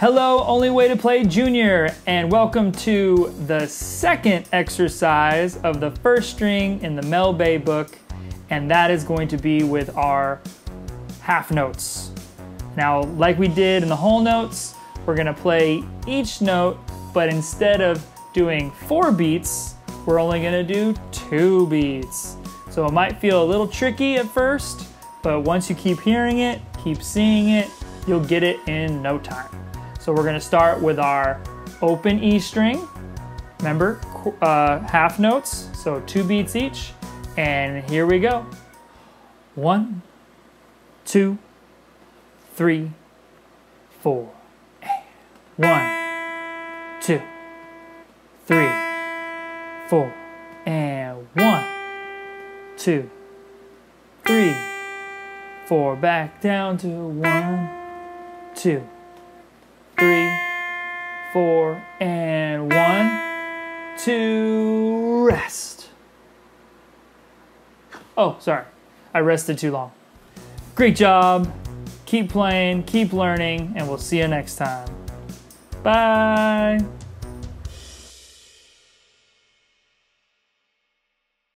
Hello, Only Way to Play Junior, and welcome to the second exercise of the first string in the Mel Bay book, and that is going to be with our half notes. Now, like we did in the whole notes, we're gonna play each note, but instead of doing four beats, we're only gonna do two beats. So it might feel a little tricky at first, but once you keep hearing it, keep seeing it, you'll get it in no time. So we're gonna start with our open E string. Remember, uh, half notes, so two beats each. And here we go. One, two, three, four. One, two, three, four. And one, two, three, four. Back down to one, two, four, and one, two, rest. Oh, sorry. I rested too long. Great job. Keep playing, keep learning, and we'll see you next time. Bye.